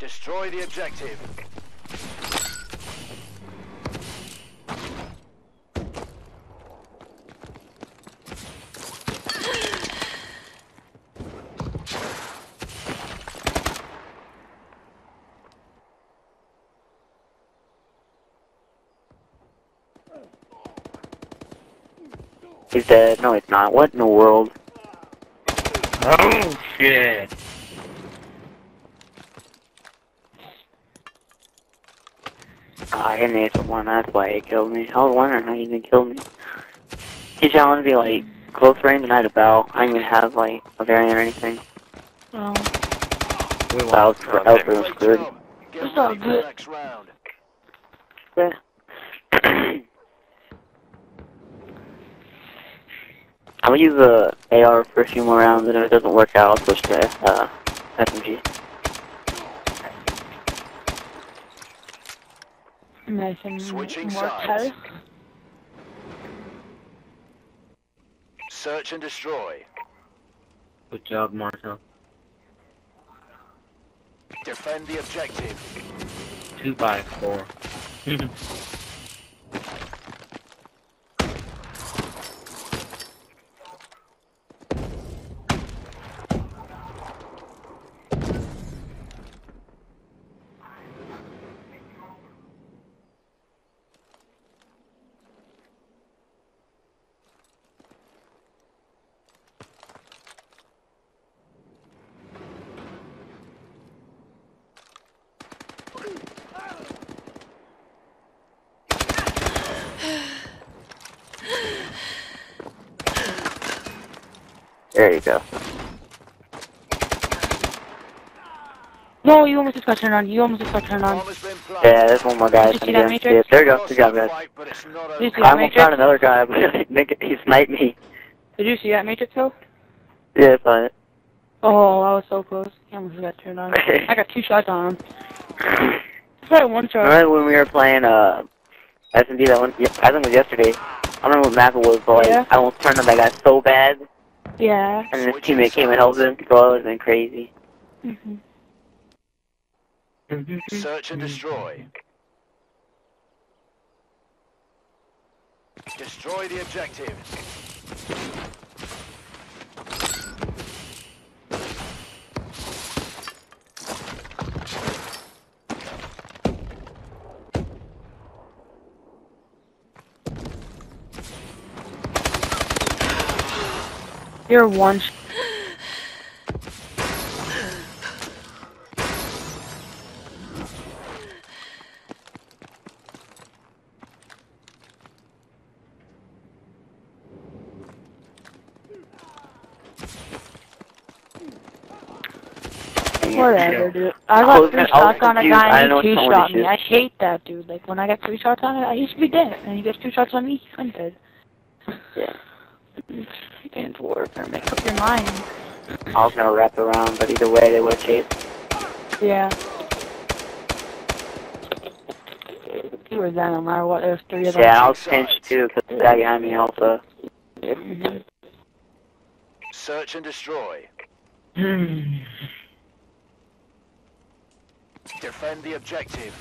Destroy the objective. He's dead. No, he's not. What in the world? Oh shit. Oh, I hit an one. That's why he killed me. I was wondering how he even killed me. He challenged me like close range and I had a bow. I didn't even have like a variant or anything. Oh. We That was, that was real Great good. job. Get It's all ready for the good. next round. Yeah. I'll use the AR for a few more rounds, and if it doesn't work out, I'll switch to uh, SMG. Nice and Switching more sides. test. Search and destroy. Good job, Marshall. Defend the objective. Two by four. There you go. No, you almost just got turned on. You almost just got turned on. Bomb has been planted. Yeah, there's one more guy. Did you see that Yeah, matrix? there you go. Good job, guys. Fight, but it's not Did you see over. I that almost matrix? found another guy, but I think he sniped me. Did you see that matrix though? Yeah, I saw it. Oh, I was so close. He almost got turned on. I got two shots on him. Probably one shot. Remember when we were playing uh SND that one? yeah, I think it was yesterday. I don't remember what map it was, but like, Yeah. I almost turned on that guy so bad, Yeah. and his teammate came and helped him. So it was been crazy. hmm Search and destroy. Destroy the objective. You're one. Whatever, dude. I I got was- three shots on a guy and he two shot me. I hate that, dude. Like, when I get three shots on it, I used to be dead. And he gets two shots on me, he's hunted. Yeah. Games work or make up your mind. I was gonna wrap around, but either way, they would chase. Yeah. He was there no matter what. There's three of them. Yeah, I was pinched too, because the guy behind me also. Mhm. Search and destroy. Defend the objective.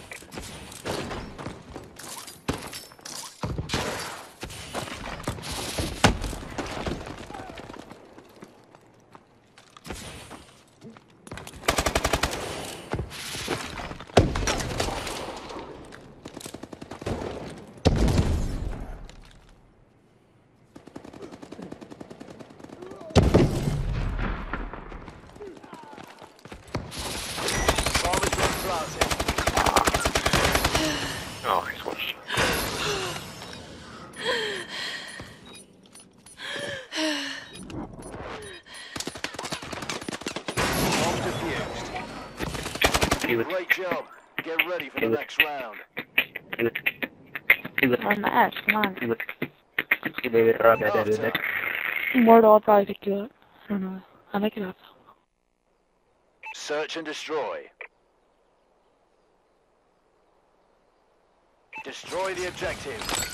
Bomb has been planted. Oh, he's one shot. Bomb defused. Kill it. Great job. Get ready for the next round. Kill it. Kill it. On the ass, come on. Kill it. Kill it. Rub it. After. it. Mortal, I'll probably pick you up. I don't know. I make it up. Search and destroy. Destroy the objective.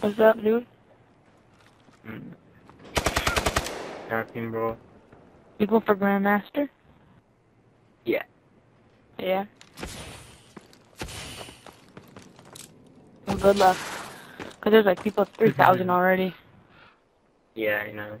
What's up, dude? Mm. Nothing, bro. You go for Grandmaster? Yeah. Yeah. Well, good luck. Cause there's like people at 3,000 already. Yeah, I know.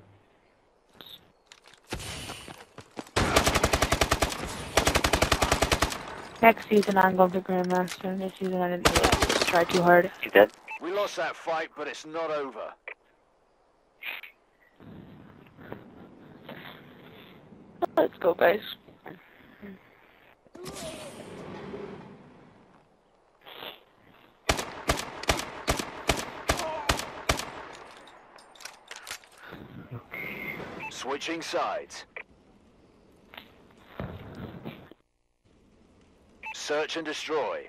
Next season I'm going for Grandmaster. This season I didn't really try too hard. You dead? We lost that fight, but it's not over. Let's go, guys. Switching sides. Search and destroy.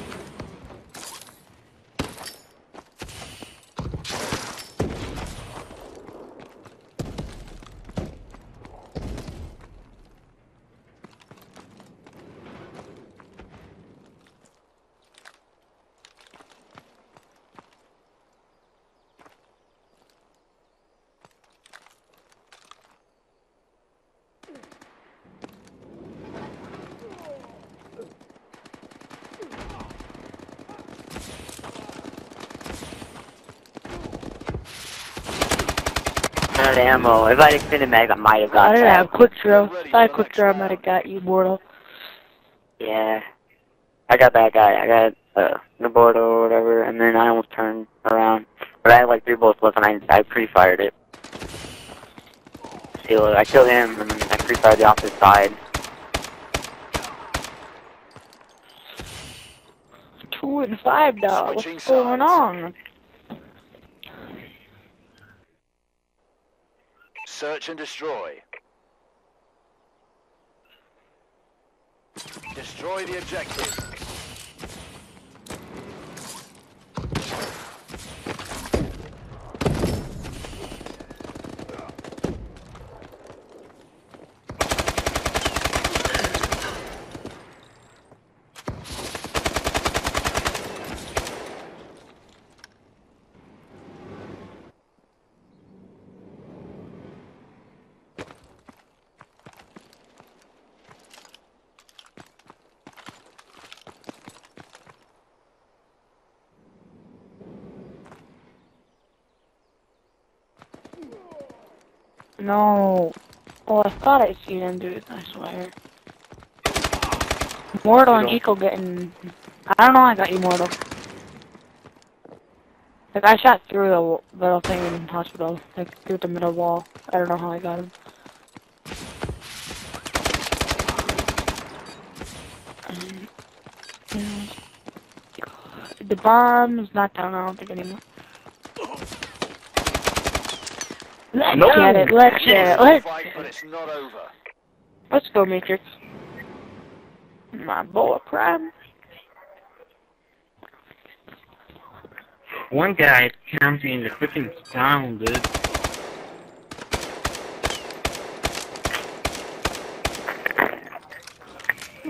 Not ammo. If I had extended mag, I might have got I didn't that. have quick draw. If I had quick draw, I might have got you, Mortal. Yeah. I got that guy. I got uh, Nabordo or whatever, and then I almost turned around. But I had like three bullets left, and I, I pre-fired it. See, look, I killed him, and then I pre-fired the opposite side. Two and five, dog. What's going on? Search and destroy. Destroy the objective. No. Oh, I thought I seen him, dude. I swear. Mortal and Eco getting. I don't know. I got you, Mortal. Like I shot through the little thing in hospital, like through the middle wall. I don't know how I got him. Um. The bomb is not down. I don't think anymore. Let's No. get it. Let's get it. Let's Fight, but it's not over. Let's go, Matrix. My boy Prime. One guy comes in the freaking town, dude.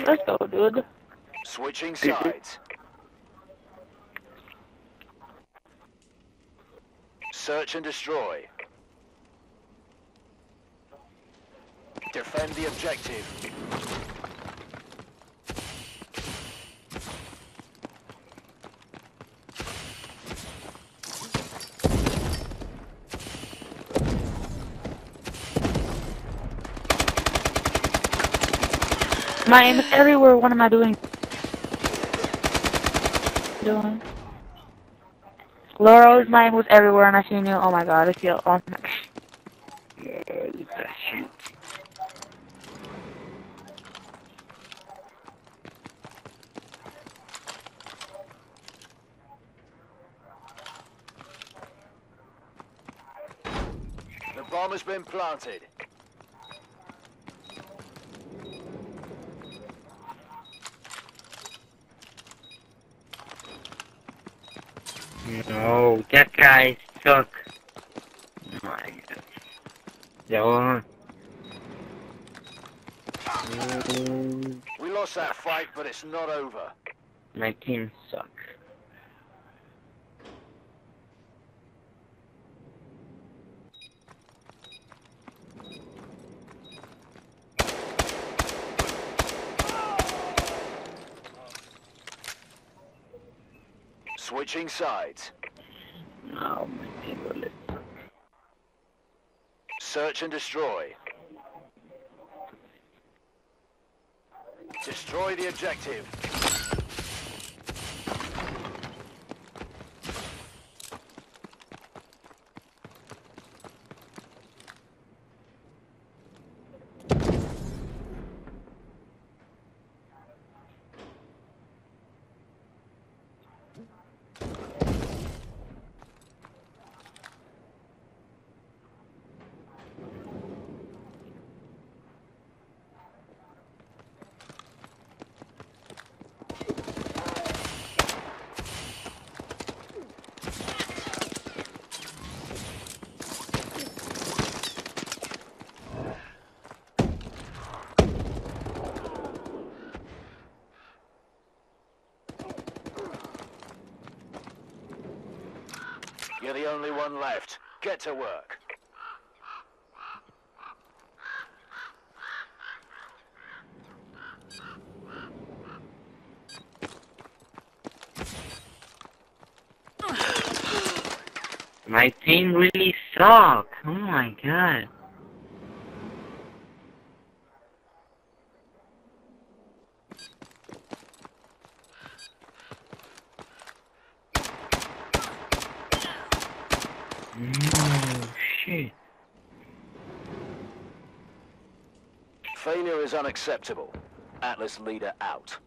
Let's go, dude. Switching sides. Search and destroy. Defend the objective. My aim is everywhere. What am I doing? Doing. Laurel's my aim was everywhere, and I seen you. Oh my god, I feel awesome. The bomb has been planted. No, that guy suck. My God. Yeah, We lost lost that fight, but it's not over. My team suck. Switching sides. No, my team. Search and destroy. Destroy the objective. You're the only one left. Get to work. My team really suck. Oh my god. No shit. Is unacceptable. Atlas leader out.